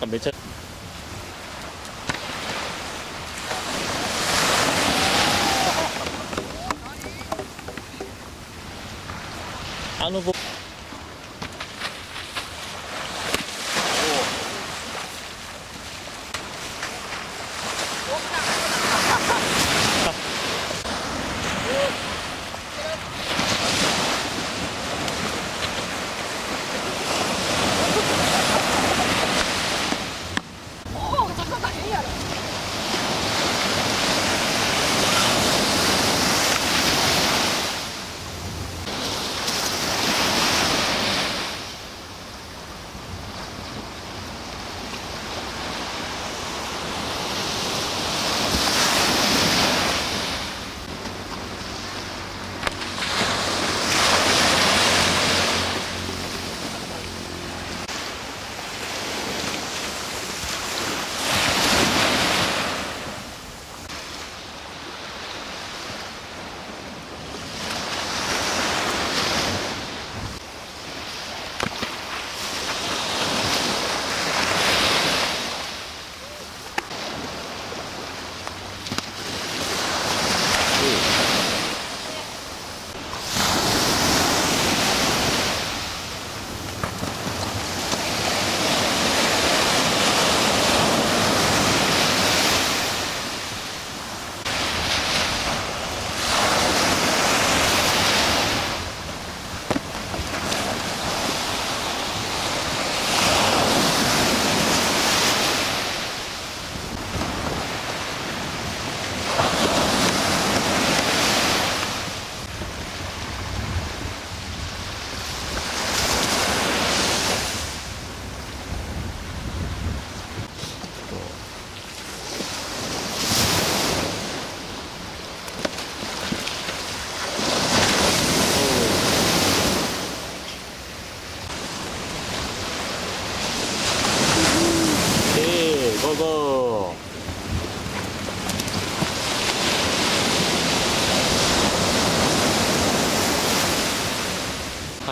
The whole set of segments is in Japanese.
아까 매차 안 오고.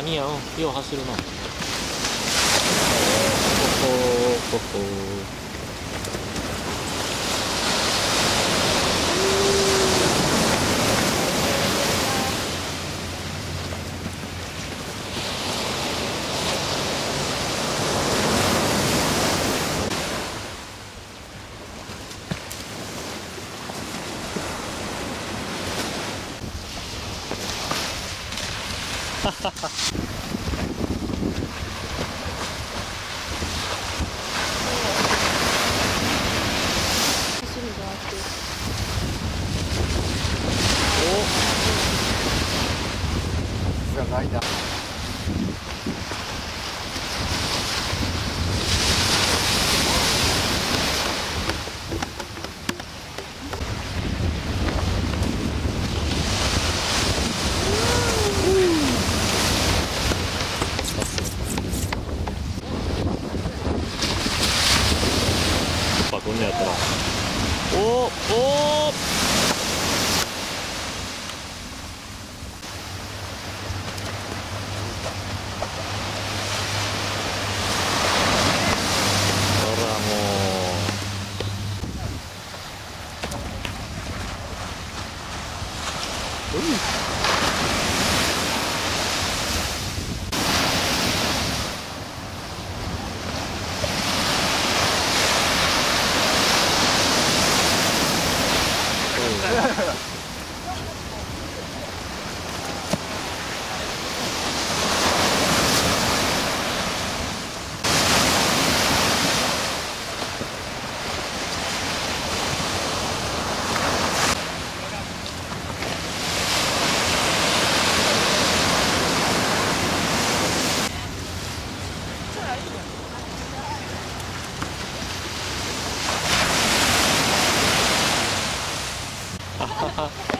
ーカニやん。よう走るな。ほほほほ。走るんじゃなくてがないな метра. О, о! Ha ha ha.